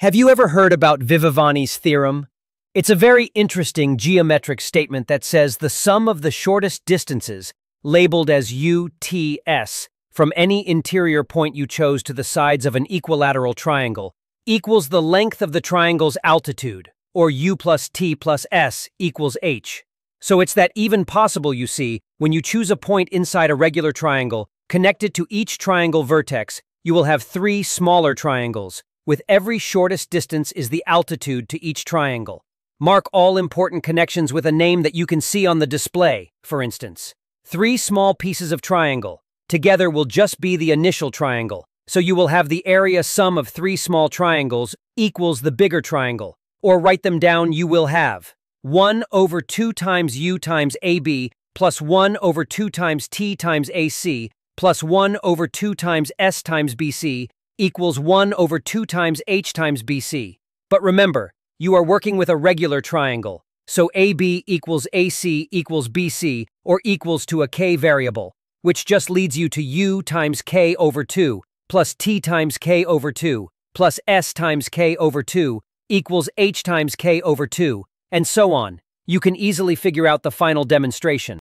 Have you ever heard about Viviani's theorem? It's a very interesting geometric statement that says the sum of the shortest distances, labeled as UTS, from any interior point you chose to the sides of an equilateral triangle, equals the length of the triangle's altitude, or U plus T plus S equals H. So it's that even possible, you see, when you choose a point inside a regular triangle, connected to each triangle vertex, you will have three smaller triangles, with every shortest distance is the altitude to each triangle. Mark all important connections with a name that you can see on the display, for instance. Three small pieces of triangle. Together will just be the initial triangle, so you will have the area sum of three small triangles equals the bigger triangle. Or write them down, you will have 1 over 2 times u times ab plus 1 over 2 times t times ac plus 1 over 2 times s times bc equals 1 over 2 times h times bc. But remember, you are working with a regular triangle, so AB equals AC equals BC, or equals to a k variable, which just leads you to U times k over 2, plus T times k over 2, plus S times k over 2, equals H times k over 2, and so on. You can easily figure out the final demonstration.